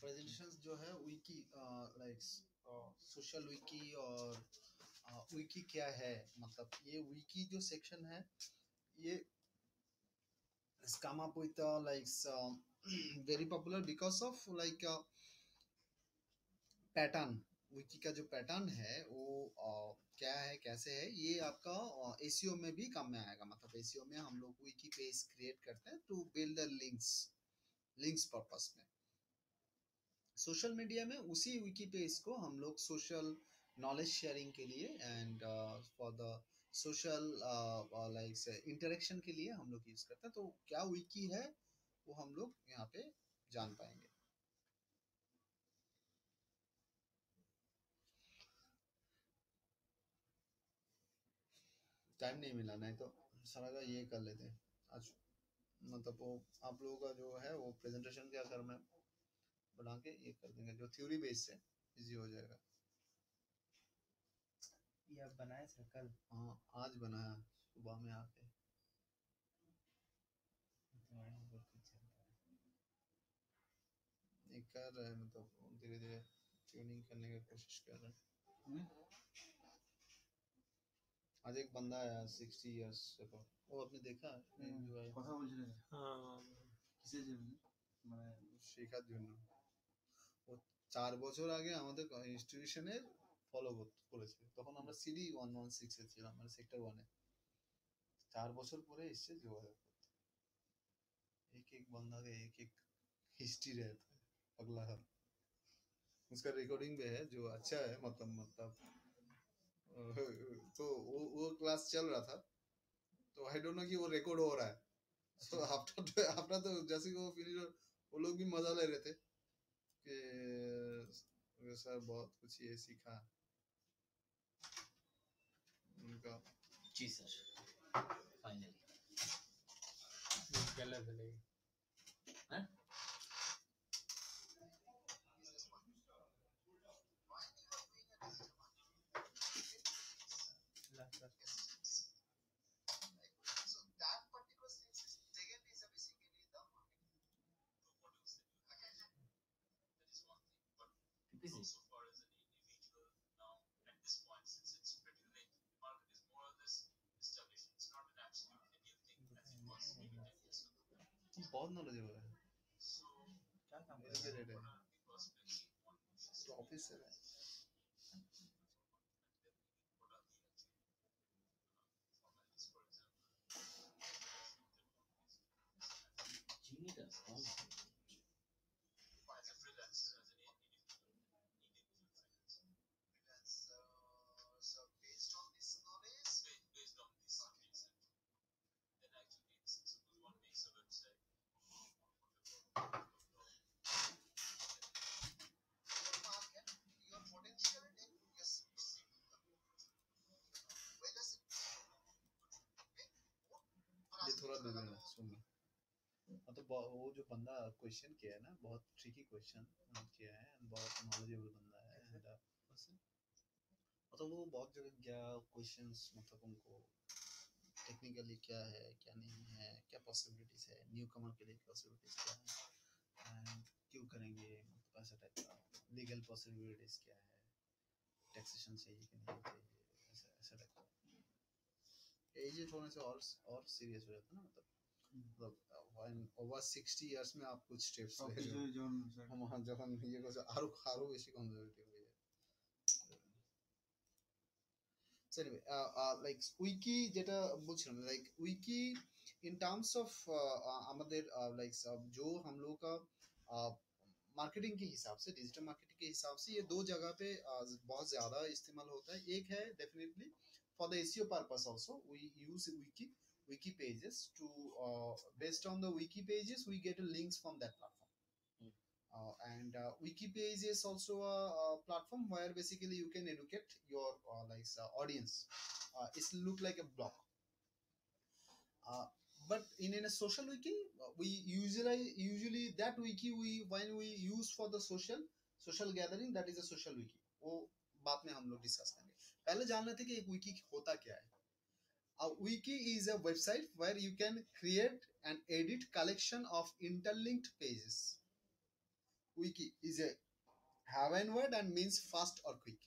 Presentations um, जो है Vicky like social Vicky और uh, विकी क्या है? मतलब ये विकी जो सेक्शन है, ये स्कामा पोइता likes very popular because of like pattern wiki का जो पैटर्न है वो uh, क्या है कैसे है ये आपका एसीओ में भी काम में आएगा। मतलब एसीओ में हम लोग विकी पेज क्रिएट करते हैं to build the links links purpose में। सोशल मीडिया में उसी विकी पेज को हम लोग सोशल नॉलेज शेयरिंग के लिए and for the social like interaction के लिए हम लोग यूज़ करते हैं। तो क्या विकी है वो हम लोग यहाँ पे जान पाएँगे। टाइम नहीं मिला नहीं तो सारा का ये कर लेते आज मतलब वो आप लोगों का जो है वो प्रेजेंटेशन क्या कर मैं बना के ये कर देंगे जो थ्योरी बेस से इजी हो जाएगा। ये आप बनाए सर कल? हाँ आज बनाया सुबह में आके। कर रहे हैं मतलब धीरे धीरे ट्यूनिंग करने की कोशिश कर रहे हैं। आज एक बंदा आया सिक्सटी इयर्स से को वो आपने देखा है जो है কথা বলছিলেন हाँ কিসের জন্য মানে শেখার জন্য ও চার বছর আগে আমাদের ইনস্টিটিউশনের ফলো করেছে তখন আমরা সিডি ওয়ান ওয়ান সিক্সে ছিলাম মানে সেক্টর ওয়ানে চার বছর পরে এসছে যোগাযোগ করতে एक एक बंदा का एक एक हिस्ट्री रहता है अगला हर उसका रिकॉर्डिंग भी है जो अच्छा है मतलब मतलब अ, तो वो वो क्लास चल रहा था। तो आई डोंट नो कि वो रिकॉर्ड हो रहा है। तो आफ्टर आफ्टर तो जैसे कि वो फिनिश वो लोग भी मज़ा ले रहे थे कि सर बहुत कुछ ये सीखा। उनका। जी सर। फाइनली गलत है हाँ sir So that particular thing is second is a basically the marketing modules that you have. That is one thing. But busy so far as an individual now at this point, since it's pretty late, the market is more or less established. It's not an absolute ideal thing as it was maybe 10 years ago. बहुत knowledgeable है क्या काम कर रहे pushes तो officer है what are the actual uh, formalities, for example. Genie does all As a freelancer, as an individual, individual freelancer. Because, uh, so based on this knowledge, based, based on this concept. Then actually, it's, suppose one makes a website. your market, your potentiality, yes, well as it. Okay? ये थोड़ा दे देना सुन लो हाँ तो वो जो बंदा question किया है ना बहुत ट्रिकी क्वेश्चन किया है बहुत नॉलेजेबल बंदा है मतलब वो बहुत जगह गया क्वेश्चंस मतलब उनको टेक्निकली क्या है क्या नहीं है क्या पॉसिबिलिटीज है न्यू कमर के लिए पॉसिबिलिटीज क्या है एंड क्यों करेंगे मतलब ऐसा टाइप का लीगल पॉसिबिलिटीज क्या है टैक्सेशन चाहिए कि नहीं चाहिए ऐसा ऐसा टाइप का। एज होने से और और सीरियस हो जाता है ना मतलब। ওভার সিক্সটি ইয়ার্স में आप कुछ स्टेप्स সব ले কিছু रहे हो যখন স্যার আমার যখন ইয়ে করছে আরো আরো বেশি কনজারভেটিভ হয়ে যায় So anyway, uh, uh, like wiki যেটা বলছিলাম like wiki in terms of আমাদের लाइक जो हम लोग का मार्केटिंग के हिसाब से डिजिटल मार्केटिंग के हिसाब से ये दो जगह पे uh, बहुत ज्यादा इस्तेमाल होता है एक है definitely for the SEO purpose also we use wiki wiki pages to uh, based on the wiki pages we get links from that platform uh, and uh, wiki page is also a, a platform where basically you can educate your uh, like uh, audience uh, it's look like a blog uh, but in, in a social wiki uh, we usually usually that wiki we when we use for the social social gathering that is a social wiki वो बाद में हम लोग discuss करेंगे पहले जान लेते कि एक विकी होता क्या है A wiki is a website where you can create and edit collection of interlinked pages. Wiki is a Hawaiian word and means fast or quick.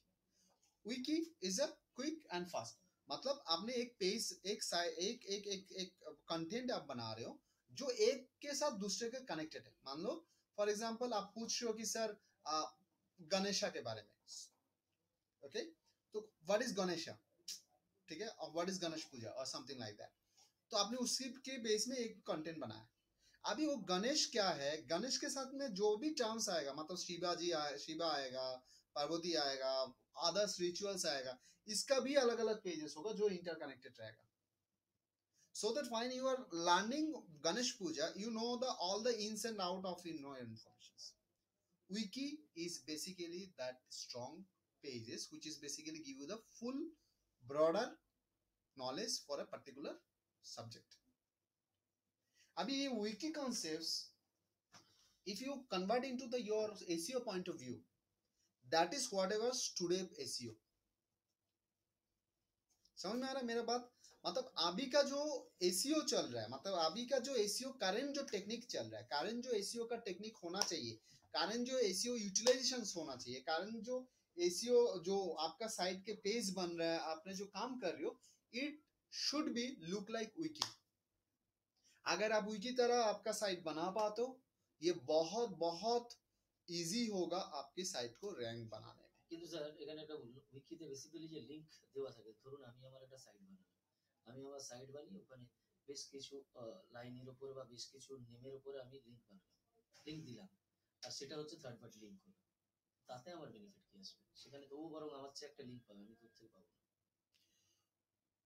Wiki is a quick and fast. मतलब आपने एक page एक एक एक एक एक content आप बना रहे हो जो एक के साथ दूसरे के कनेक्टेड है मान लो फॉर एग्जांपल आप पूछ रहे हो कि सर गणेशा के बारे में ओके okay? तो व्हाट इज़ गणेशा ठीक है और व्हाट इज़ गणेश पूजा और समथिंग लाइक दैट तो आपने उसी के बेस में एक कंटेंट बनाया अभी वो गणेश क्या है गणेश के साथ में जो भी टर्म्स आएगा मतलब शिवा जी आए शिवा आएगा पार्वती आएगा अदर्स रिचुअल्स आएगा इसका भी अलग अलग पेजेस होगा जो इंटरकनेक्टेड रहेगा so that when you are learning ganesh puja you know the all the ins and out of you know informations wiki is basically that strong pages which is basically give you the full broader knowledge for a particular subject अभी ये wiki concepts if you convert into the your SEO point of view that is whatever today SEO समझ में आ रहा है मेरा बात मतलब अभी का जो एसीओ चल रहा है मतलब अभी का जो एसीओ करंट जो टेक्निक चल रहा है करंट जो एसीओ का टेक्निक होना चाहिए करंट जो एसीओ यूटिलाइजेशन होना चाहिए करंट जो एसीओ जो आपका साइट के पेज बन रहा है आपने जो काम कर रहे हो it should be look like wiki अगर आप विकी तरह आपका साइट बना पाते हो ये बहुत बहुत इजी होगा आपकी साइट को रैंक बनाने में কিন্তু স্যার এখানে একটা উইকিতে বেসিক্যালি যে লিংক দেওয়া থাকে ধরুন আমি আমার একটা সাইট বানালাম আমি আমার সাইট বানিয়ে ওখানে বেশ কিছু লাইনের উপরে বা বেশ কিছু নেমের উপরে আমি লিংক বানালাম লিংক দিলাম আর সেটা হচ্ছে থার্ড পার্টি লিঙ্ক তাতে আমার বেনিফিট কি আসবে? সেখানে তবু বরং আমার চেয়ে একটা লিঙ্ক পাবে আমি দূর থেকে পাবো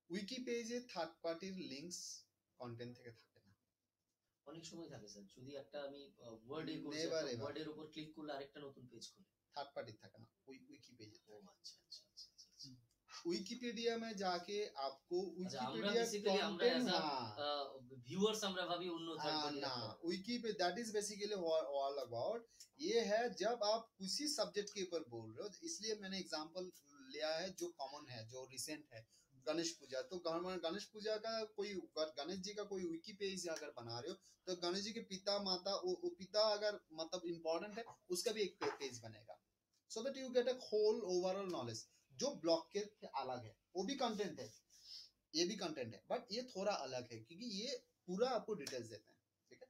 উইকি পেজে থার্ড পার্টির লিংকস কন্টেন্ট থেকে থাকে না। অনেক সময় থাকে স্যার যদি একটা আমি ওয়ার্ডে ওয়ার্ডের উপর ক্লিক করলে আরেকটা নতুন পেজ খুলে। থার্ড পার্টির থাকে না ওই উইকি পেজে ও আচ্ছা। উইকিপিডিয়া में जाके आपको अच्छा, আমরা উইকিপিডিয়া basically আমরা कंटेंट as a, हाँ ভিউয়ার্স আমরা ভাবি অন্য থার্ড हाँ, পার্টি ना विकी पे that is basically all about ये है जब आप किसी सब्जेक्ट के ऊपर बोल रहे हो इसलिए मैंने एग्जांपल लिया है जो कॉमन है जो रिसेंट है गणेश पूजा तो गण- गणेश पूजा का कोई गणेश जी का कोई विकी पेज अगर बना रहे हो तो गणेश जी के पिता माता वो, वो पिता अगर मतलब इम्पोर्टेंट है उसका भी एक पेज बनेगा so that you get a whole overall knowledge जो ब्लॉक के अलग है, वो भी कंटेंट है, ये भी कंटेंट है बट ये थोड़ा अलग है, क्योंकि ये पूरा आपको डिटेल्स देते हैं, ठीक है?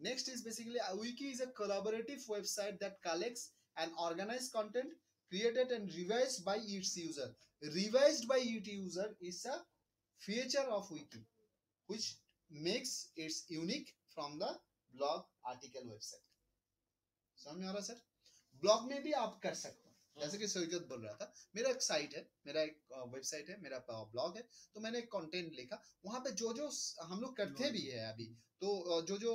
Next is basically wiki is a collaborative website that collects and organize content created and revise by its user revise by it user is a feature of wiki which makes its unique from the blog article website समझ में आ रहा sir blog में भी आप कर सकते हो। जैसे कि सैयद बोल रहा था। मेरा एक साइट है मेरा एक वेबसाइट है मेरा ब्लॉग है। तो मैंने एक कंटेंट लिखा। वहाँ पे जो जो हम लोग करते भी है अभी तो जो जो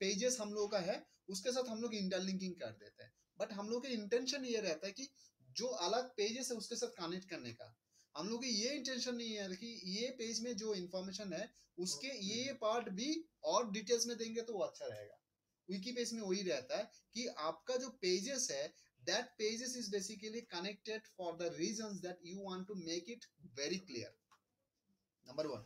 पेजेस हम लोग का है उसके साथ हम लोग इंटरलिंकिंग कर देते हैं। बट हम लोग का इंटेंशन ये रहता है कि जो अलग पेजेस है उसके साथ कनेक्ट करने का। हम लोग की ये इंटेंशन नहीं है कि ये पेज में जो इन्फॉर्मेशन है उसके ये ये पार्ट भी और डिटेल्स में देंगे तो वो अच्छा रहेगा। विकी पेज में वही रहता है कि आपका जो पेजेस है that pages is basically connected for the reasons that you want to make it very clear number one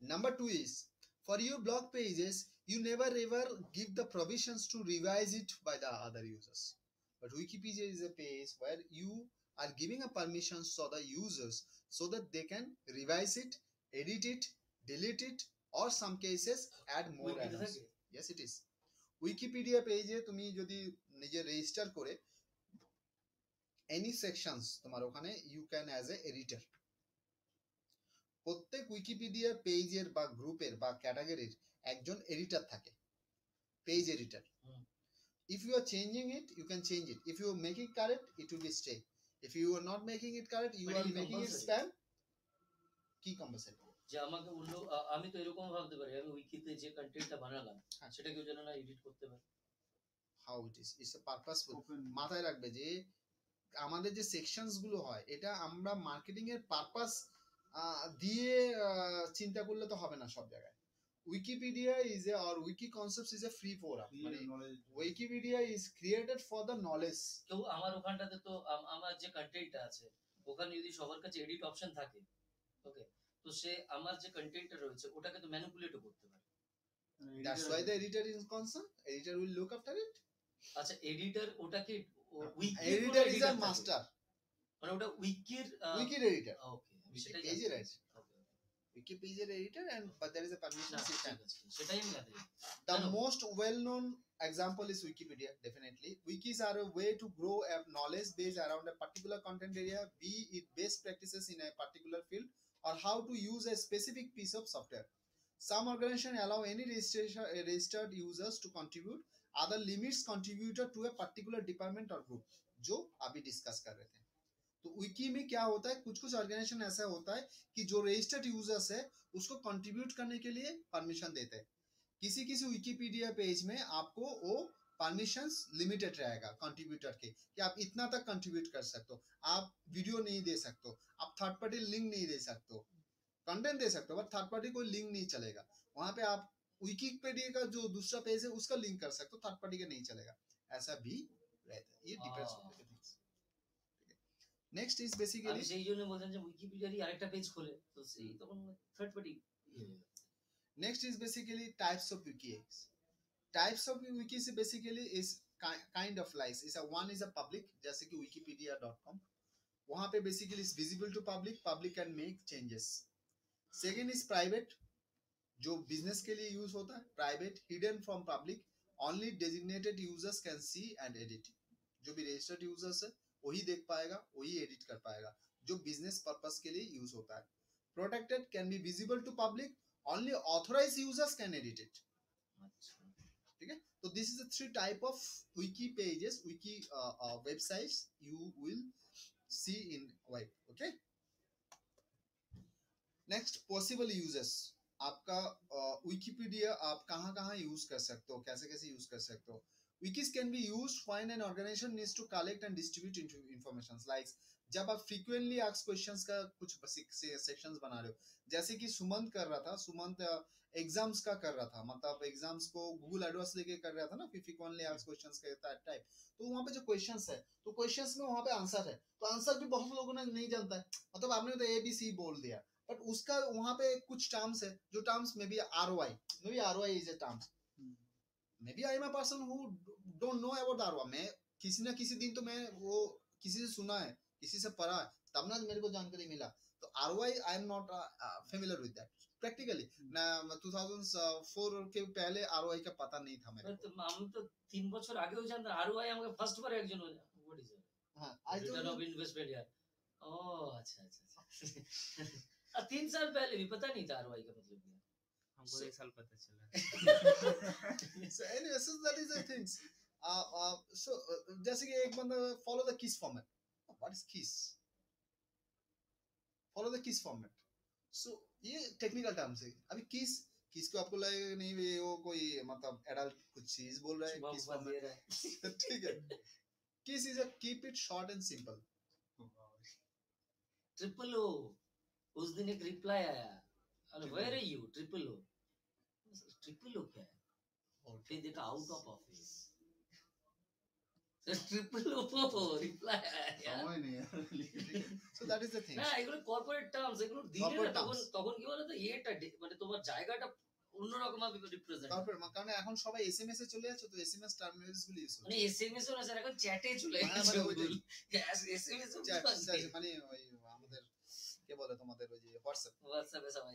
number two is for your blog pages you never ever give the provisions to revise it by the other users but wikipedia is a page where you are giving a permissions to the users so that they can revise it edit it delete it or some cases add more উইকিতে add-ons. থাকে yes it is Wikipedia পেজে তুমি যদি নিজে register করে any sections তোমার ওখানে you can as a editor প্রত্যেক Wikipedia পেজের বা গ্রুপের বা ক্যাটাগরির একজন এডিটার থাকে page editor if you are changing it you can change it. If you make it correct it will be stay if you are not making it correct you are making it spam কি compulsory যে আমাকে অন্য আমি তো এরকম ভাবতে পারি আমি উইকিতে যে কন্টেন্টটা বানালাম আচ্ছা। সেটা কেউ যেন না এডিট করতে পারি। How it is it's a purposeful মাথায় রাখবে যে আমাদের যে সেকশনসগুলো হয় এটা আমরা মার্কেটিংয়ের পারপাস দিয়ে চিন্তা করলে তো হবে না সব জায়গায়। Wikipedia is a wiki is a free মানে Wikipedia is created for the knowledge তো আমার ওখানটাতে তো আমার যে কন্টেন্টটা আছে ওখানে যদি সবার কাছে এডিট অপশন থাকে ওকে তো সে আমার যে কন্টেন্টটা রয়েছে ওটাকে তো ম্যানিপুলেটও করতে পারে। That's why the editor is concern editor will look after it আচ্ছা এডিটর ওটাকে Wiki editor is a master মানে ওটা উইকির wiki editor ওকে wiki সেটাই page জানতে editor Okay, okay. wiki page editor and but there is a permission না, system ঠিক আছে, সেটাই আমি জানতে চাই। The Hello. most well-known example is Wikipedia, definitely. Wikis are a way to grow a knowledge base around a particular content area, be it best practices in a particular field or how to use a specific piece of software. Some organizations allow any registration, uh, registered users to contribute. Other limits contributor to a particular department or group, जो अभी discuss कर रहे थे। तो विकी में क्या होता है? कुछ कुछ ऑर्गेनाइजेशन ऐसा होता है कि जो रजिस्टर्ड यूज़र्स है उसको कंट्रीब्यूट करने के लिए परमिशन देते हैं। किसी किसी विकिपीडिया पेज में आपको वो परमिशन लिमिटेड रहेगा कंट्रीब्यूटर के कि आप इतना तक कंट्रीब्यूट कर सकते हो। आप वीडियो नहीं दे सकते हो आप थर्ड पार्टी लिंक नहीं दे सकते हो। कंटेंट दे सकते हो बट थर्ड पार्टी कोई लिंक नहीं चलेगा। वहाँ पे आप विकिपीडिया का जो दूसरा पेज है उसका लिंक कर सकते हो थर्ड पार्टी का नहीं चलेगा ऐसा भी रहता है ये डिपेंड्स हाँ। नेक्स्ट इज আমি बेसिकली সেই জন্য বলছেন যে উইকিপিডিয়ারই আরেকটা পেজ খোলে তো সেই তখন third party Next is basically types of wikis. Types of wikis basically is ki- kind of like is a one is a public जैसे कि wikipedia.com वहाँ पे basically is visible to public public can make changes. Second is private जो business के लिए use होता है private hidden from public only designated users can see and edit जो भी रजिस्टर्ड यूज़र्स है वही देख पाएगा वही एडिट कर पाएगा। जो बिज़नेस पर्पस के लिए यूज़ होता है। Protected can be visible to public only authorise users can edit it ठीक है? तो this is the three type of wiki pages wiki websites you will see in wipe okay next possible users आपका Wikipedia आप कहाँ कहाँ use कर सकते हो? कैसे कैसे यूज़ कर सकते हो? Wikis can be used when an organization needs to collect and distribute into information. Like जब आप frequently asked questions का कुछ सेक्शंस बना रहे हो जैसे कि सुमंत कर रहा था सुमंत एग्ज़ाम्स का कर रहा था मतलब एग्ज़ाम्स को गूगल एडवर्स लेके कर रहा था ना फ्रीक्वेंटली आस्क क्वेश्चंस का टाइप तो वहाँ पे जो क्वेश्चंस है तो क्वेश्चंस में वहाँ पे आंसर है। तो आंसर भी बहुत लोगों ने नहीं जानता है। मतलब आपने तो ए बी सी बोल दिया। बट उसका वहाँ पे कुछ टर्म्स है जो टर्म्स में भी R Y may be R Y is a terms may be I am a person who don't know about R Y मैं किसी ना किसी दिन तो मैं वो किसी से सुना है किसी से पढ़ा है तब ना मेरे को जानकारी मिला तो R Y I am not familiar with that practically ना 2004 के पहले आर वाई का पता नहीं था मेरे को তো আমি তো তিন বছর আগেও জানতাম আরও আই আমাকে ফার্স্ট বার একজন হোয়াট ইজ हाँ आई रिटर्न ऑफ इन्वेस्टमेंट यार ओह अच्छा अच्छा अच्छा आ, तीन साल पहले भी पता नहीं था आरओआई का मतलब क्या। हमको एक साल पता चला। So anyway so that is the things. Uh, uh, so uh, जैसे कि एक बंदा follow the kiss format. What is kiss? Follow the kiss format. So ये टेक्निकल टर्म्स है अभी किस किस को आपको लगेगा नहीं ये वो कोई मतलब एडल्ट कुछ चीज़ बोल रहा है किस है। ठीक है। Kiss is a keep it short and simple triple O उस दिन एक रिप्लाई आया अरे where are you triple O triple O क्या है फिर देखा out of office triple O reply आया यार সময় নেই আর লিখে so that is the thing না এগুলো কর্পোরেট টার্মস এগুলো দিলে না Corporate তখন terms. তখন কি বলতো এটা ডে- মানে তোমার জায়গাটা অন্যরকম ভাবে রিপ্রেজেন্ট তারপর কারণ এখন সবাই এসএমএস এ চলে যাচ্ছে তো এসএমএস টার্মিনালস গুলো ইউজ মানে এসএমএস ও না স্যার এখন চ্যাটে চলে হ্যাঁ, গেছে মানে ওইটাই। এসএমএস ও চ্যাট মানে ওই আমাদের কে বলে তোমাদের ওই যে হোয়াটসঅ্যাপ হোয়াটসঅ্যাপে সবাই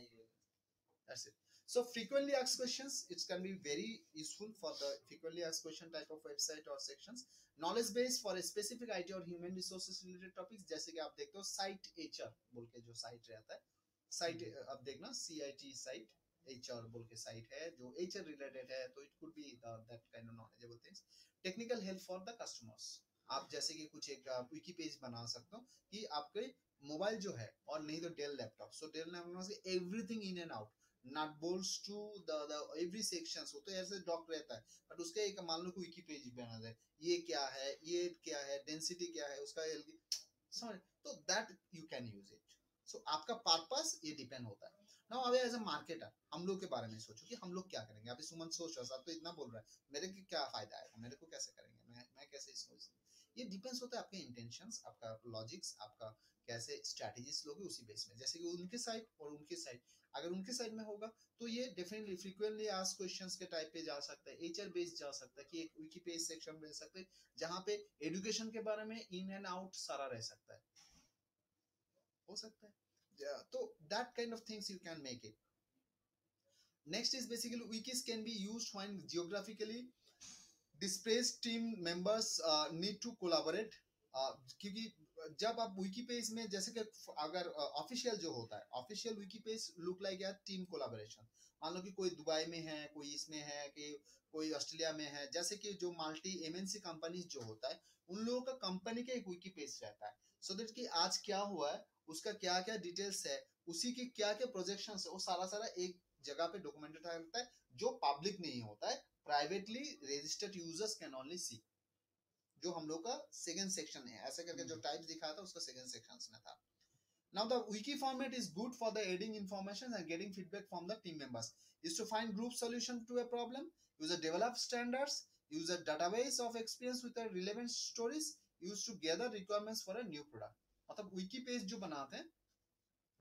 That's it. So frequently asked questions, it can be very useful for the frequently asked question type of website or sections. Knowledge base for a specific IT or human resources related topics जैसे कि आप देखते हो site HR बोल के जो site रहता है site आप देखना CIT site HR बोल के site है जो HR related है तो it could be the, that kind of knowledgeable things. Technical help for the customers. आप जैसे कि कुछ एक विकी पेज बना सकते हो कि आपके मोबाइल जो है, और नहीं तो Dell laptop so Dell laptop everything in and out nut bolts to the the every sections वो तो ऐसे डॉक रहता है. बट उसका एक, मान लो कोई पेज बना दे. ये क्या है, ये क्या है डेंसिटी क्या है, उसका समझ तो that you can use it so आपका पर्पस ये डिपेंड होता है. ना अभी एज अ मार्केटर हम लोग के बारे में सोचो कि हम लोग क्या करेंगे. अभी सुमन सोच रहा आप तो इतना बोल रहा है. मेरे को क्या फ़ायदा आएगा मेरे को कैसे करेंगे? मैं मैं कैसे इसको ये डिपेंड्स होता है आपके इंटेंशंस आपका लॉजिक्स आपका कैसे स्ट्रैटेजीज लोगे उसी बेस में। जैसे कि उनके साइड और उनके साइड अगर उनके साइड में होगा तो ये डेफिनेटली फ्रीक्वेंटली आस्क क्वेश्चंस के टाइप पे जा सकता है। एचआर बेस्ड जा सकता है कि एक विकी पेज सेक्शन मिल सकते हैं जहाँ पे एजुकेशन के बारे में इन एंड आउट सारा रह सकता है। हो सकता है। तो that kind of things you can make it. Next is basically wikis can be used when geographically displaced team members uh, need to uh, क्योंकि जब आप विकी पेज में, जैसे कि अगर ऑफिशियल जो होता है official wiki page look like यार टीम कोलाबोरेशन मान लो कि कोई दुबई में है, कोई इसमें है, कि कोई ऑस्ट्रेलिया में है, जैसे कि जो मल्टी एमएनसी कंपनीज़ जो होता है, उन लोगों का कंपनी का एक विकी पेज रहता है। सो so दैट कि आज क्या हुआ है, उसका क्या क्या डिटेल्स है, उसी की क्या क्या प्रोजेक्शन है, वो सारा सारा एक जगह पे डॉक्यूमेंटेड रहता है, जो पब्लिक नहीं होता है privately registered users can only see जो हम लोग का सेकंड सेक्शन है ऐसे करके जो टाइप्स दिखाया था उसका सेकंड सेक्शन में था Now the wiki format is good for the adding information and getting feedback from the team members. Is to find group solution to a problem, user develop standards, use a database of experience with the relevant stories, use to gather requirements for a new product. मतलब wiki page जो बनाते हैं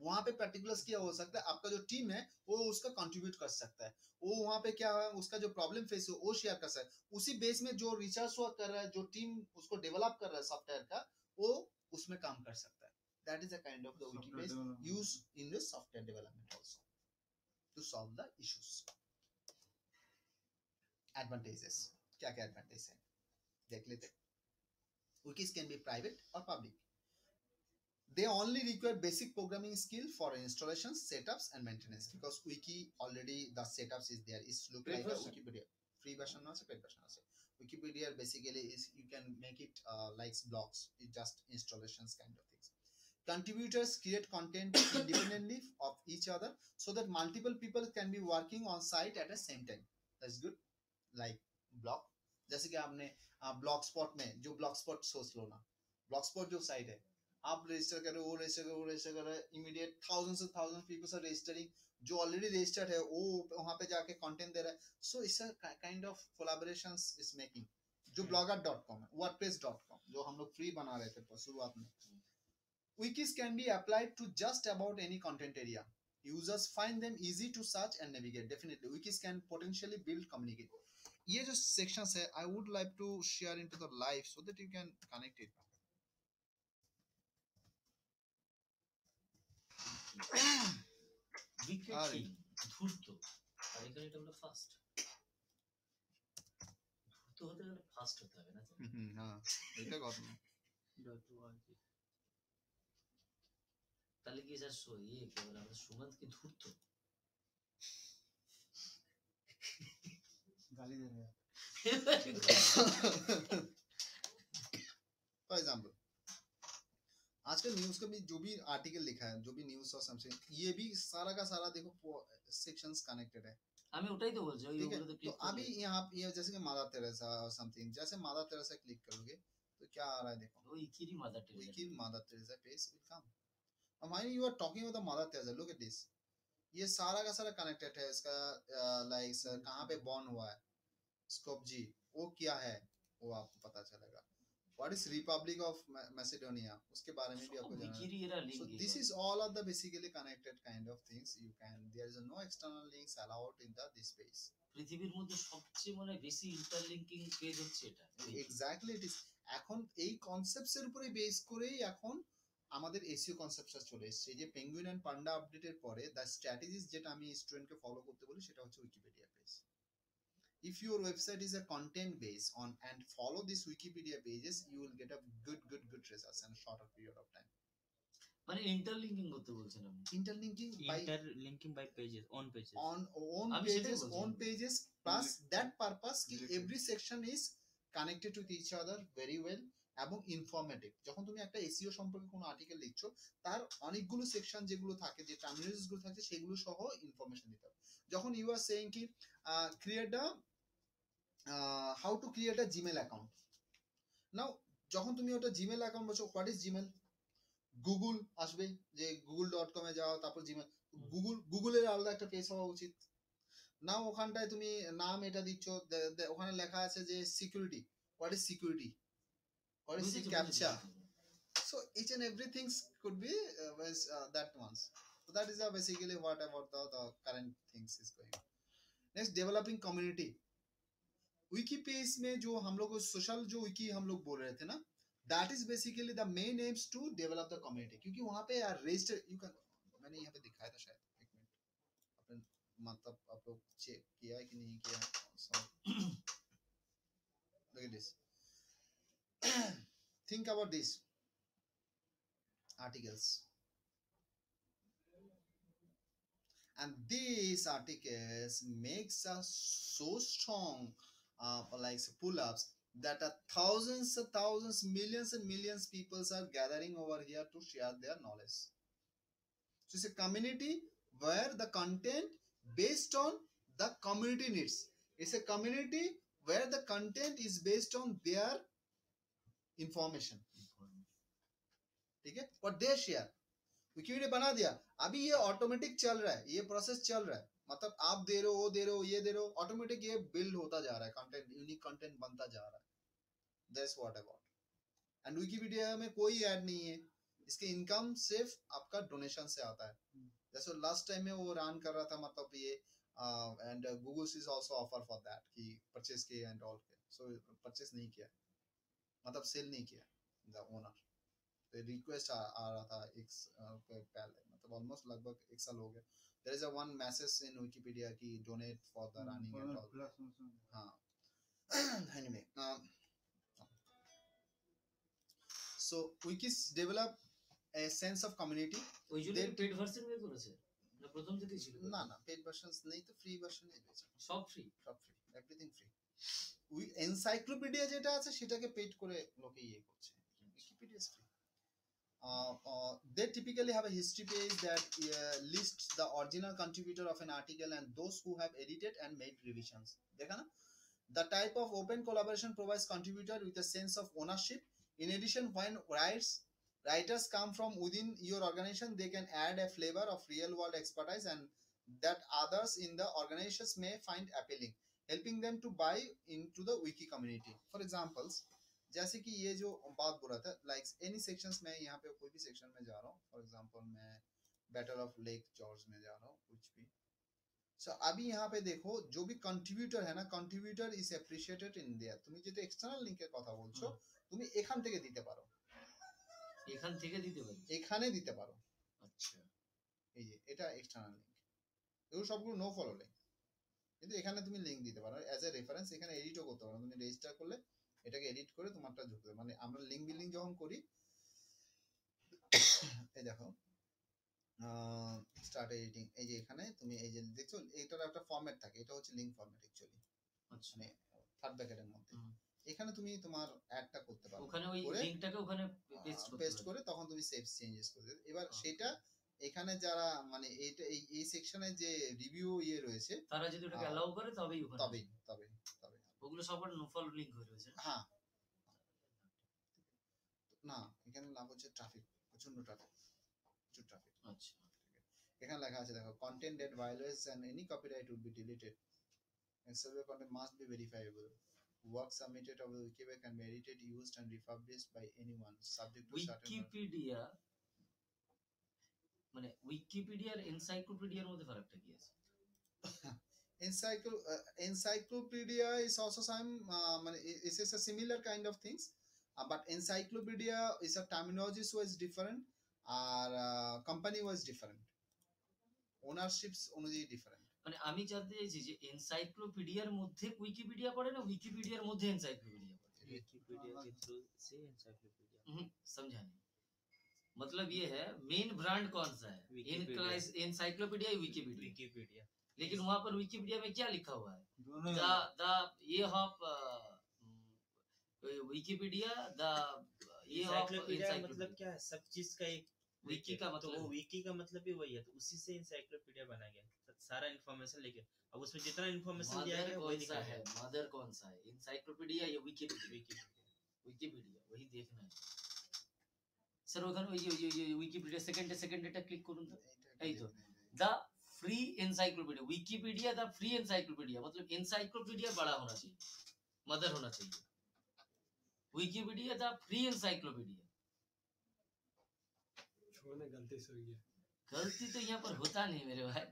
वहाँ पे particulars क्या हो सकता है? आपका जो टीम है वो उसका कंट्रीब्यूट कर सकता है। वो वहाँ पे क्या है? उसका जो प्रॉब्लम फेस है वो शेयर कर सकता है। उसी बेस में जो रिसर्च वर्क कर रहा है जो टीम उसको डेवलप कर रहा है सॉफ्टवेयर का वो उसमें काम कर सकता है। That is a kind of the wiki development. used in the software development also to solve the issues. Advantages. क्या क्या advantage है? देख लेते wikis can be private or public. they only require basic programming skill for installations setups and maintenance because wiki already the setups is there it's look Paid like a version. wikipedia free version also paid version also wikipedia basically is you can make it uh, like blocks it just installations kind of things contributors create content independently of each other so that multiple people can be working on site at the same time that's good like blog जैसे कि आपने blog spot में जो blog spot सोच लो ना blog spot जो site है आप रजिस्टर कर रहे हो वो रजिस्टर कर रहे हो वो रजिस्टर कर रहे हो immediate thousands of thousand peoples are registering जो ऑलरेडी रजिस्टर्ड है वो वहाँ पे जाके कंटेंट दे रहा है so it's a kind of collaborations is making जो blogger.com डॉट कॉम है वर्डप्रेस जो हम लोग फ्री बना रहे थे शुरुआत में wikis can be applied to just about any content area users find them easy to search and navigate definitely wikis can potentially build communicate ये जो sections है I would like to share into the live so that you can connect it তাহলে কি sir ইয়ে কি সুমন্ত কি ধূর্ত? গালি দেবে ফর এক্সাম্পল आजकल न्यूज का भी जो भी आर्टिकल लिखा है जो भी न्यूज और समथिंग ये भी सारा का सारा देखो सेक्शंस कनेक्टेड है আমি ওটাই তো বলছি ওই ठीक है ওগুলোতে तो ক্লিক अभी यहाँ पे ये जैसे कि मादा तेरेसा और समथिंग जैसे मादा तेरेसा क्लिक करोगे तो क्या आ रहा है देखो ওই কিরি Mother we Teresa kill Mother Teresa page will come. And when you are talking about the Mother Teresa, look at this. ये सारा का सारा कनेक्टेड है इसका लाइक सर कहाँ पे बॉर्न हुआ है स्कोप जी वो क्या है वो आपको पता चलेगा what is republic of macedonia uske bare mein bhi aapko janna so this is all of the basically connected kind of things you can there is no external links allowed in the this space পৃথিবীর মধ্যে সবচেয়ে মানে বেশি ইন্টারলিংকিং page হচ্ছে এটা exactly it is এখন এই concepts এর উপরে বেস করেই এখন আমাদের এসিও কনসেপ্টটা চলে এসেছে যে পেঙ্গুইন অ্যান্ড পান্ডা আপডেটের পরে দ্য স্ট্র্যাটেজিস যেটা আমি স্টুডেন্টকে ফলো করতে বলি সেটা হচ্ছে Wikipedia if your website is a content base on and follow these wikipedia pages you will get a good good good results in a shorter period of time মানে ইন্টারলিংকিং করতে বলছেন আপনি interlinking by Interlinking by pages, on pages. on own আমি সেটাই pages বলছিলাম। own pages plus Related- that purpose ki related. every section is connected with each other very well এবং informative যখন তুমি একটা এসিও সম্পর্কে কোনো আর্টিকেল লিখছো তার অনেকগুলো সেকশন যেগুলো থাকে যে টার্মিনোলজিসগুলো থাকে সেগুলো সহ ইনফরমেশন দিতে হবে যখন ইউ আর সেইং কি create a how to create a Gmail account now যখন তুমি ওটা জিমেল অ্যাকাউন্ট বলছো হোয়াট ইজ জিমেল গুগল আসবে যে গুগল ডট কমে যাও তারপর জিমেল গুগল গুগলের আলাদা একটা পেজ হওয়া উচিত। না ওখানটায় তুমি নাম এটা দিচ্ছ ওখানে লেখা আছে যে security what is security what is captcha বুঝেছি। so each and everything could be uh, was uh, that ones. So that is basically what about the, the current things is going on. Next developing community. Wiki page में जो हम लोग social जो wiki हम लोग बोल रहे थे ना that is basically the main aims to develop the community क्योंकि वहाँ पे यार register you can मैंने यहाँ पे दिखाया था शायद एक मिनट अपने मतलब आप लोग चेक किया है कि नहीं किया look at this think about this articles and these articles makes us so strong uh, like pull-ups that a thousands and thousands millions and millions peoples are gathering over here to share their knowledge so it's a community where the content based on the community needs it's a community where the content is based on their information ठीक है और दे share Wikipedia बना दिया अभी ये automatic चल रहा है ये प्रोसेस चल रहा है मतलब आप दे रहे हो वो दे रहे हो ये दे रहे हो ऑटोमेटिक ये बिल्ड होता जा रहा है कंटेंट यूनिक कंटेंट बनता जा रहा है। That's what about and Wikipedia में कोई ऐड नहीं है। इसके इनकम सिर्फ़ आपका डोनेशन से आता है। जैसे लास्ट टाइम में वो रन कर रहा था मतलब ये and Google is also offer for that कि परचेज के एंड ऑल के। सो परचेज नहीं किया। मतलब सेल नहीं किया द ओनर रिक्वेस्ट आ, आ रहा था एक स- पहले मतलब ऑलमोस्ट लगभग एक साल हो गया। there is a one message in Wikipedia ki donate for the running and all. Uh, anyway, um, so wikis develop a sense of community. ওই জন্য পেড ভার্সন বের করেছে? না প্রথম থেকেই ছিল না না পেড ভার্সন নেই তো ফ্রি ভার্সন রয়েছে। সব ফ্রি সব free everything free we encyclopedia যেটা আছে সেটাকে পেড করে লোকে ইয়ে করছে। আচ্ছা। Wikipedia free Uh, uh, they typically have a history page that uh, lists the original contributor of an article and those who have edited and made revisions. The type of open collaboration provides contributor with a sense of ownership. In addition, when writers writers come from within your organization they can add a flavor of real world expertise and that others in the organizations may find appealing helping them to buy into the wiki community for examples जैसे कि ये जो बात बोल रहा था like any sections मैं यहाँ पे कोई भी सेक्शन में जा रहा हूँ फॉर एग्जांपल मैं बैटल ऑफ लेक जॉर्ज में जा रहा हूँ कुछ भी। सो so, अभी यहाँ पे देखो जो भी कंट्रीब्यूटर है ना contributor is appreciated in there तुम जो एक्सटर्नल लिंक कथा बोलो তুমি এখান থেকে দিতে পারো। এখান থেকে দিতে পারো? এখানে দিতে পারো। আচ্ছা। এই যে এটা এক্সটার্নাল লিংক এগুলো সবগুলো নো ফলো লিংক কিন্তু এখানে তুমি লিংক দিতে পারো। অ্যাজ এ রেফারেন্স এখানে এডিটও করতে পারো। তুমি রেজিস্টার করলে এটাকে এডিট করে তোমারটা পারো। মানে আমরা লিংক বিল্ডিং যখন করি এই দেখো স্টার্ট এডিটিং এই যে এখানে তুমি এই যে দেখছ এটার একটা ফরম্যাট থাকে এটা হচ্ছে লিংক ফরম্যাট অ্যাকচুয়ালি আচ্ছা। মানে থার্ড ব্র্যাকেটের মধ্যে। এখানে তুমি তোমার অ্যাডটা করতে পারো। ওখানে ওই লিংকটাকে ওখানে পেস্ট পেস্ট করে তখন তুমি সেভ চেঞ্জেস করে দেবে। এবার সেটা এখানে যারা মানে এইটা এই এই সেকশনে যে রিভিউ ইয়ে রয়েছে তারা যদি ওটাকে অ্যালাউ করে তবেই ওখানে তবেই তবেই। তবে ওগুলো সবার নো ফলো লিংক হয়ে রয়েছে হ্যাঁ না এখানে লাভ হচ্ছে ট্রাফিক প্রচণ্ড ট্রাফিক প্রচুর ট্রাফিক আচ্ছা এখানে লেখা আছে দেখো content that violates and any copyright would be deleted and survey content must be verifiable work submitted the wikipedia can be edited used and republished by anyone subject to Wikipedia মানে উইকিপিডিয়ার এনসাইক্লোপিডিয়ার মধ্যে ফারাকটা কি আছে encyclo uh, encyclopedia is also some uh, মানে i- it is a similar kind of things uh, but encyclopedia is a terminology wise different R company wise different ownerships অনুযায়ী different মানে আমি জানতে চাইছি যে এনসাইক্লোপিডিয়ার মধ্যে উইকিপিডিয়া পড়ে না উইকিপিডিয়ার মধ্যে এনসাইক্লোপিডিয়া পড়ে विकिपीडिया के थ्रू से एनसाइक्लोपीडिया हम्म, समझा नहीं मतलब ये है मेन ब्रांड कौन सा है विकिपीडिया। एनसाइक्लोपीडिया विकिपीडिया विकिपीडिया लेकिन वहाँ पर विकीपीडिया में क्या लिखा हुआ है? विकीपीडिया द ये मतलब क्या है? सब चीज़ का एक विकी का मतलब तो वो विकी का मतलब भी वही है। तो उसी से इंसाइक्लोपीडिया बना गया। तो सारा लेके। अब उसमें जितना दिया वही लिखा है? मदर कौन सा है? इंसाइक्लोपीडिया या वही देखना है। सेकंड सेकंड क्लिक करून तो? तो। The free encyclopedia Wikipedia the free encyclopedia मतलब एनसाइक्लोपीडिया बड़ा होना चाहिए मदर होना चाहिए। विकिपीडिया द फ्री एनसाइक्लोपीडिया छोड़ने गलती से हुई है गलती तो यहाँ पर होता नहीं मेरे भाई।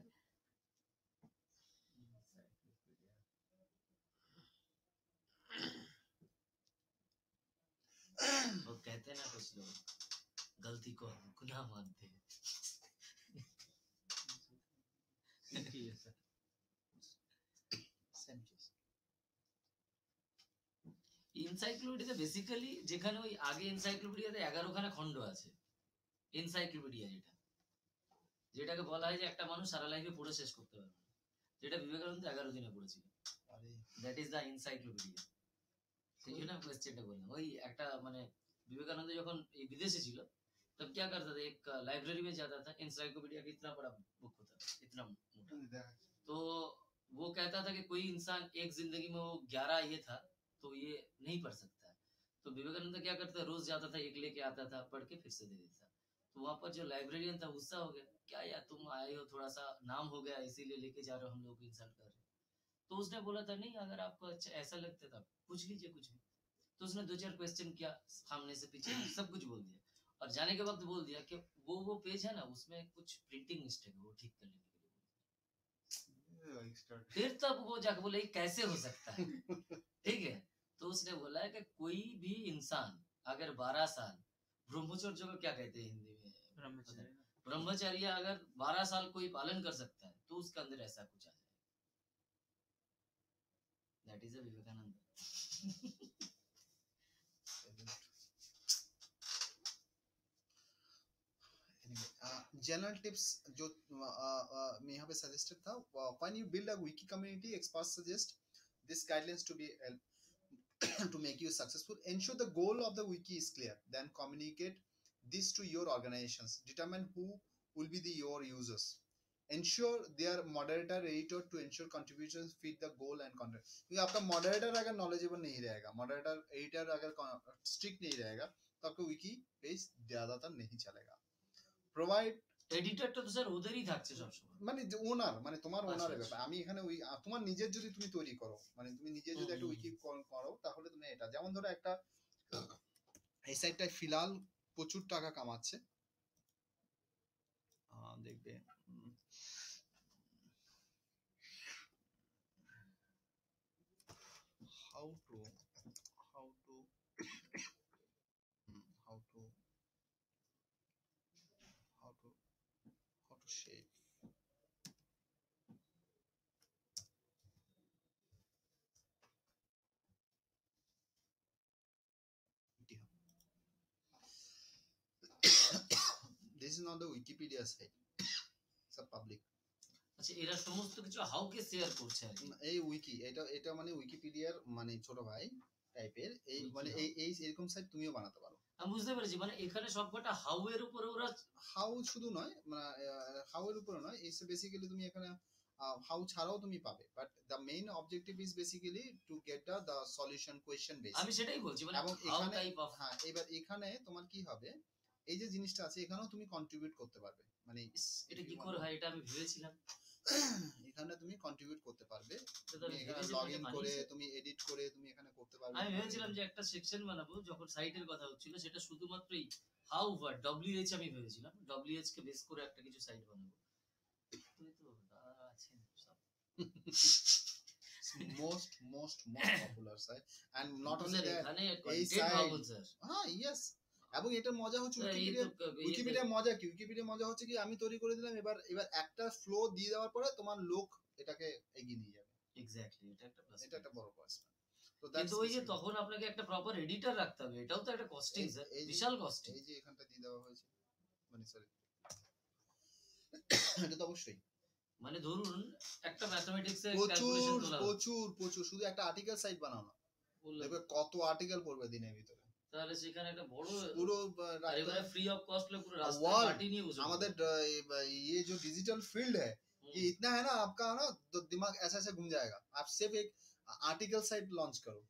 वो कहते ना कुछ लोग गलती को हम गुनाह मानते हैं। cheese. Same cheese. এনসাইক্লোপিডিয়াতে বেসিক্যালি যেখানে ওই আগে এনসাইক্লোপিডিয়াতে এগারোখানা খণ্ড আছে। এনসাইক্লোপিডিয়া যেটা। যেটাকে বলা হয় যে একটা মানুষ সারা লাইফে পড়ে শেষ করতে পারবে যেটা বিবেকানন্দ এগারো দিনে পড়েছিল। দ্যাট ইজ দ্য এনসাইক্লোপিডিয়া সেই জন্য কোয়েশ্চেনটা বললাম ওই একটা মানে বিবেকানন্দ যখন এই বিদেশে ছিল तब क्या करता था? एक लाइब्रेरी में जाता था। इंसाइक्लोपीडिया का इतना बड़ा बुक होता था इतना मोटा। तो वो कहता था कि कोई इंसान एक ज़िंदगी में वो ग्यारह ये था तो ये नहीं पढ़ सकता है। तो विवेकानंद क्या करता रोज जाता था एक लेके आता था पढ़ के फिर से दे देता तो वहाँ पर जो लाइब्रेरियन था गुस्सा हो गया। क्या यार तुम आए हो थोड़ा सा नाम हो गया इसीलिए लेके जा रहे हो हम लोग इंसल्ट कर रहे तो उसने बोला था नहीं अगर आपको अच्छा ऐसा लगता था पूछ लीजिए कुछ भी। तो उसने दो चार क्वेश्चन किया सामने से पीछे सब कुछ बोल दिया। और जाने के वक्त बोल दिया कि वो वो पेज है ना उसमें कुछ प्रिंटिंग मिस्टेक है वो ठीक करने के लिए फिर तब वो जाके बोले कैसे हो सकता है? ठीक है? तो उसने बोला है कि कोई भी इंसान अगर 12 साल ब्रह्मचर्य को क्या कहते हैं हिंदी में? ब्रह्मचर्य। ब्रह्मचर्य अगर 12 साल कोई पालन कर सकता है तो उसके अंदर ऐसा कुछ आ जाए। That is a Vivekananda Anyway, general tips जो मैं यहाँ पे सजेस्टेड था when you build a wiki community expert suggest this guidelines to be to make you successful ensure the goal of the wiki is clear then communicate this to your organization determine who will be the your users ensure they are moderator editor to ensure contribution fit the goal and content क्योंकि आपका moderator अगर knowledgeable नहीं रहेगा moderator editor अगर strict नहीं रहेगा तो आपका विकी पेज ज़्यादातर नहीं चलेगा। प्रोवाइड এডিটরটা তো স্যার ওদেরই থাকছে সবসময়। মানে ওনার মানে তোমার আচ্ছা, ওনারের আচ্ছা। ব্যাপার। আমি এখানে ওই তোমার নিজের যদি তুমি তৈরি করো মানে তুমি নিজে যদি একটা উইকি করো তাহলে তুমি এটা যেমন ধরো একটা এই সাইটটায় ফিলহাল প্রচুর টাকা কামাচ্ছে। দেখবে how to how to hmm, how to how to how to shape not the wikipedia site it's a public আচ্ছা এরা সমস্ত কিছু হাউকে শেয়ার করছে আর এই উইকি এটা এটা মানে উইকিপিডিয়ার মানে ছোট ভাই টাইপের এই মানে এই এই এরকম সাইট তুমিও বানাতে পারো। আমি বুঝতে পেরেছি মানে এখানে সবকটা হাউ এর উপরে ওরা হাউ শুধু নয় মানে হাউ এর উপরে নয় এসে বেসিক্যালি তুমি এখানে হাউ ছাড়াও তুমি পাবে। But the main objective is basically to get the solution question base আমি সেটাই বলছি মানে এবং এখানে হ্যাঁ এবার এখানে তোমার কি হবে? এই যে জিনিসটা আছে এখানেও তুমি কন্ট্রিবিউট করতে পারবে। মানে এটা কি করে হয় এটা আমি ভেবেছিলাম। এখানে তুমি কন্ট্রিবিউট করতে পারবে। তুমি এখানে ভেবেছিলাম লগ যে ইন করে তুমি এডিট করে তুমি এখানে করতে পারবে। আমি ভেবেছিলাম যে একটা সেকশন বানাবো যখন সাইটের কথা হচ্ছিল সেটা শুধুমাত্র হাউ ওয়ার্ড ডব্লিউএইচ আমি ভেবেছিলাম। ডব্লিউএইচ কে বেস করে একটা কিছু সাইট বানাবো। তুই তো আছেন সব। Most most most popular site and not কিন্তু অনলি দ্যাট এই site- স্যার হ্যাঁ ইয়েস এবং এটার মজা হচ্ছে স্যার, এই উইকিপিডিয়া উইকিপিডিয়া মজা কি? উইকিপিডিয়া মজা হচ্ছে কি আমি তৈরি করে দিলাম এবার এবার একটা ফ্লো দিয়ে দেওয়ার পরে তোমার লোক এটাকে এগিয়ে নিয়ে যাবে। এক্স্যাক্টলি এটা একটা প্লাস এটা একটা বড় প্লাস তো কিন্তু ওই যে তখন আপনাকে একটা প্রপার এডিটর রাখতে হবে এটাও তো একটা কস্টিং স্যার বিশাল কস্টিং এই যে এখানটা দিয়ে দেওয়া হয়েছে মানে সরি এটা তো অবশ্যই। মানে ধরুন একটা ম্যাথমেটিক্স এর প্রচুর ক্যালকুলেশন প্রচুর প্রচুর শুধু একটা আর্টিকেল সাইট বানাও না বললাম, দেখবে কত আর্টিকেল পড়বে দিনের ভিতরে। তাহলে সেখানে একটা বড় পুরো আর আহ, এবারে ফ্রি অফ কস্ট লে পুরো রাস্তা World, মাটি নিয়ে বসে আমাদের পড়বে। अ, ये जो डिजिटल फील्ड है হুম। ये इतना है ना आपका ना तो दिमाग ऐसे ऐसे घूम जाएगा आप सिर्फ एक आर्टिकल साइट लॉन्च करो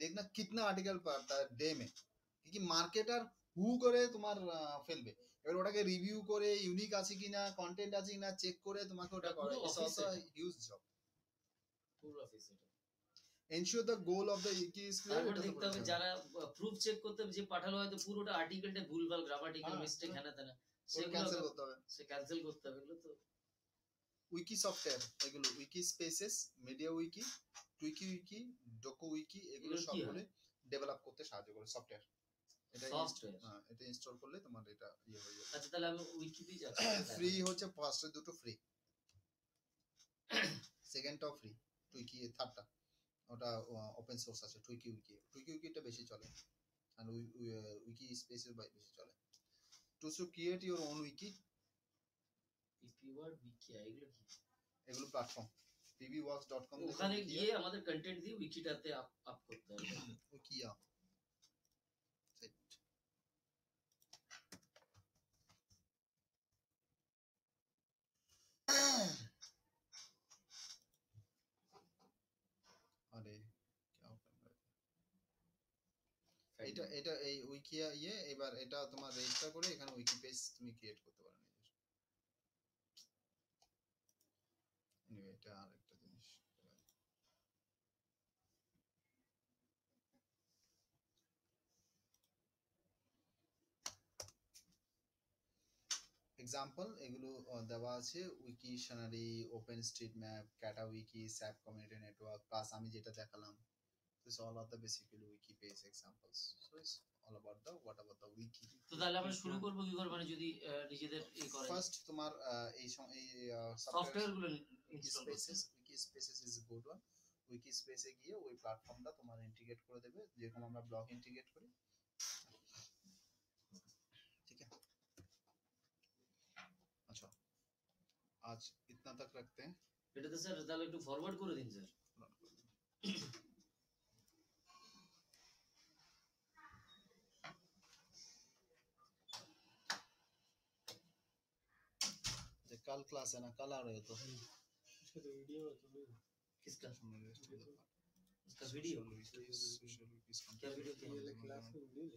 देखना कितना आर्टिकल पड़ता है डे में क्योंकि मार्केटर হু করে তোমার আহ, ফেলবে এবার ওটাকে রিভিউ করে ইউনিক আছে কিনা কন্টেন্ট আছে কিনা চেক করে তোমাকে ওটা এটা করে পুরো ইটস office অলসো এটা। হিউজ জব পুরো অফিস এটা ensure the goal of the wiki is clear তারপরে দেখতে হবে যারা প্রুফ চেক করতে যে পাঠালো হয়তো পুরোটা আর্টিকেলটা ভুলভাল গ্রামাটিক্যাল হ্যাঁ, মিস্টেক হ্যাঁ। হ্যানা তেনা ক্যান্সেল করতে হবে। সে ক্যান্সেল করতে হবে এগুলো তো। উইকি সফটওয়্যার এগুলো wiki spaces MediaWiki TWiki wiki DokuWiki এগুলো কি সবগুলো ডেভেলপ করতে সাহায্য করে সফটওয়্যার এটা সফটওয়্যার হ্যাঁ, এটা ইনস্টল করলে তোমার এটা ইয়ে হয়ে যাবে। আচ্ছা তাহলে আমি উইকিতেই যাচ্ছি। ফ্রি হচ্ছে ফার্স্ট দুটো ফ্রি সেকেন্ডটাও ফ্রি টুইকি থার্ডটা ওটা ওপেন সোর্স আছে টুইকি উইকি টুইকি উইকিটা বেশি চলে আর উইকি স্পেসের বেশি চলে টু সু create your own wiki PP word wiki এগুলো কি এগুলো প্ল্যাটফর্ম pbworks.com ওখানে গিয়ে আমাদের কন্টেন্ট দিয়ে উইকিটাতে আপ আপ করতে হবে উইকিয়া এটা এই উইকিয়া ইয়ে এবার এটা তোমার রেজিস্টার করে এখানে উইকি পেজ তুমি ক্রিয়েট করতে পারো নিজের। জিনিস। এক্সাম্পল এগুলো দেওয়া আছে wiki শানারি open street map ক্যাটা wiki sap community network plus আমি যেটা দেখালাম। this all are the basically wiki page examples so it's all about the what about the wiki তো তাহলে আমরা শুরু করবো কি করে মানে যদি আহ, নিজেদের ই করে ফার্স্ট তোমার আহ, এই সম- এই সফটওয়্যার গুলো উইকি ইনস্টল করতে spaces wiki spaces is good one wiki স্পেসে গিয়ে ওই প্ল্যাটফর্মটা তোমার ইন্টিগ্রেট করে দেবে যেরকম আমরা ব্লগ ইন্টিগ্রেট করি ठीक है अच्छा आज इतना तक रखते हैं এটাতে স্যার তাহলে একটু ফরওয়ার্ড করে দিন স্যার क्लास है ना कल आ रहे हो तो किसका उसका वीडियो क्या वीडियो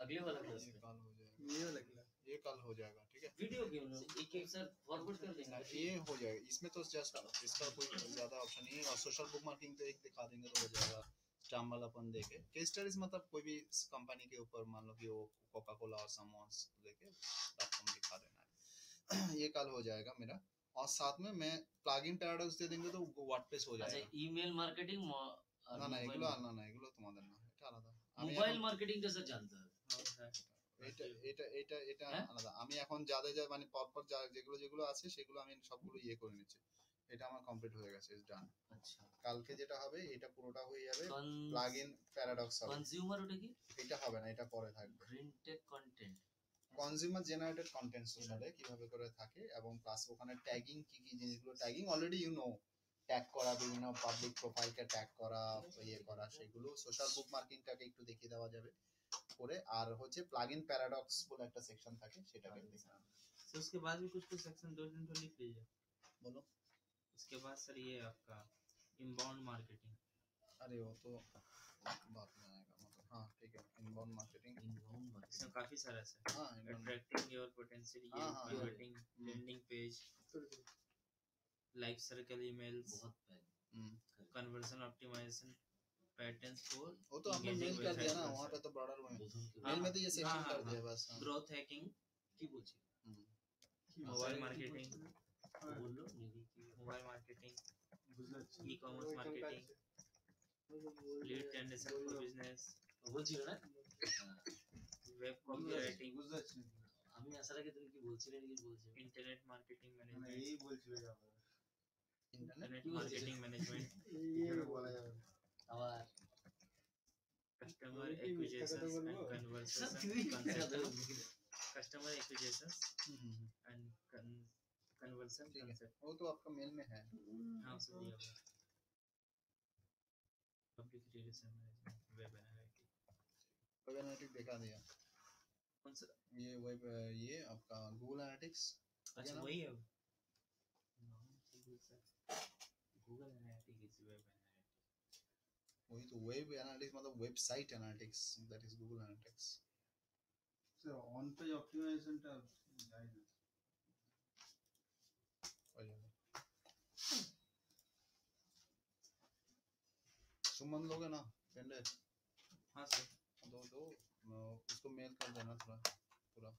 अगले वाला क्लास ये कल हो जाएगा ये कल हो जाएगा ठीक है वीडियो क्यों एक एक सर फॉरवर्ड कर देंगे ये हो जाएगा इसमें तो जस्ट इसका कोई ज़्यादा ऑप्शन नहीं है और सोशल बुक मार्किंग तो एक दिखा देंगे तो हो जाएगा स्टाम वाला अपन देके केस स्टडीज़ मतलब कोई भी कंपनी के ऊपर मान लो कि वो कोका कोला और समोन्स लेके ये कल हो जाएगा मेरा। और साथ में मैं प्लगइन প্লাগইন প্যারাডক্স দিয়ে দেंगे তো ওয়ার্ডপ্রেস হয়ে যাবে আচ্ছা ইমেল মার্কেটিং না না এগুলো না না এগুলো তোমাদের না এটা আলাদা মোবাইল মার্কেটিংটা স্যার জানতে হবে এটা এটা এটা এটা আলাদা আমি এখন যা যা মানে পর পর যা যেগুলো যেগুলো আছে সেগুলো আমি সবগুলো ইয়ে করে নিচ্ছি এটা আমার কমপ্লিট হয়ে গেছে ইজ ডান আচ্ছা কালকে যেটা হবে এটা পুরোটা হয়ে যাবে প্লাগইন প্যারাডক্স হবে কনজিউমার ওটা কি এটা হবে না এটা পরে থাকবে green tech content consumer generated content সোশ্যালে কিভাবে করে থাকে এবং প্লাস ওখানে ট্যাগিং কি কি জিনিসগুলো tagging already you know tag করা বিভিন্ন পাবলিক প্রোফাইলকে ট্যাগ করা ইয়ে করা সেগুলো সোশ্যাল বুক মার্কিংটাকে একটু দেখিয়ে দেওয়া যাবে করে আর হচ্ছে প্লাগইন প্যারাডক্স বলে একটা সেকশন থাকে সেটাকে দেখে নেওয়া। सर उसके बाद भी कुछ कुछ सेक्शन दो दिन तो लिख लीजिए बोलो उसके बाद सर ये आपका इनबाउंड मार्केटिंग अरे वो तो बाद में आएगा मतलब कन्वर्जन ऑप्टिमाइजेशन पैटर्न्स को वो तो आपने मेल कर दिया ना वहाँ पे तो ब्रॉडर में। मेल में तो ये सेक्शन कर दिया बस। ग्रोथ हैकिंग की बोलिए मोबाइल मार्केटिंग बोल लो mobile marketing e commerce marketing lead generation for business বলছিল না वेब कॉपीराइटिंग বুঝতে পারছি না। আমি আসার আগে তুমি কি বলছিলে নাকি বলছো इंटरनेट मार्केटिंग মানে मैनेजमेंट এই বলছিল যে আমার। इंटरनेट इंटरनेट मार्केटिंग मैनेजमेंट এখানে বলা যাবে না। আবার customer acquisitions and sir conversion তুমি concept customer acquisitions hmm, hmm, hmm, and con conversion ठीक है। concept वो तो आपका मेल में है हाँ सब दिया हुआ है public relation management web analytics web analytics देखा दिया कौन सा? ये वेब ये आपका गूगल एनालिटिक्स अच्छा वही है। गूगल एनालिटिक्स वेब एनालिटिक्स वही तो वेब एनालिटिक्स मतलब website analytics that is Google analytics sir on page optimization terms guidance सुमन लोगे ना पेंडे हाँ? सर दो दो उसको मेल कर देना थोड़ा पूरा